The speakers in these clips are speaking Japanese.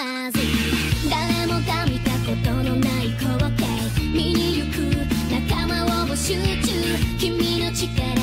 誰もが見たことのない光景。見に行く仲間を募集中。君の力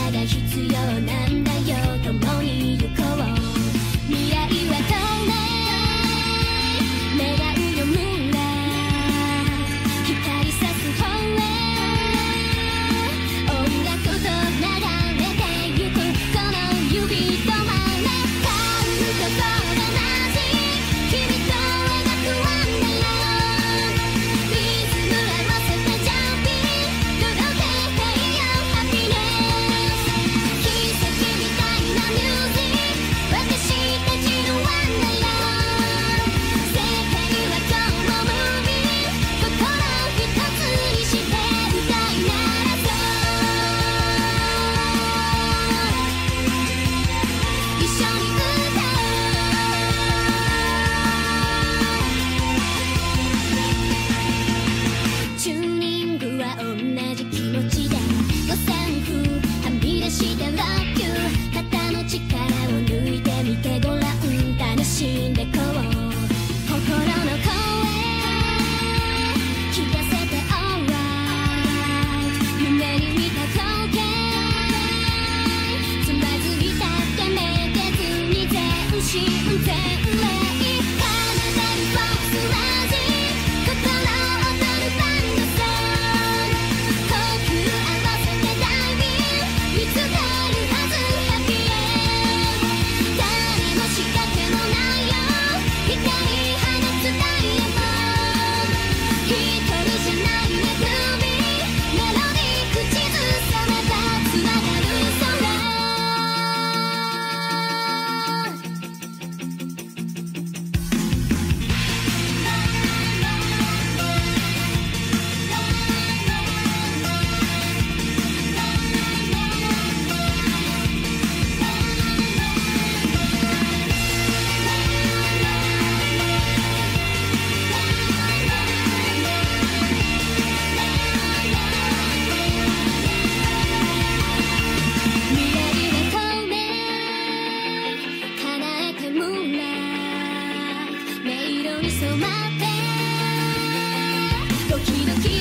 she に染まって時